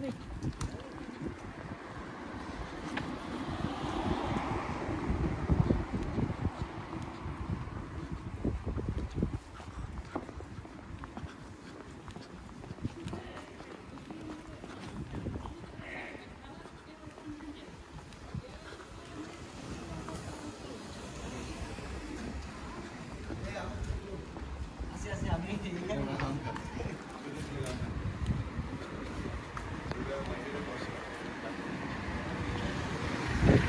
দিই はい。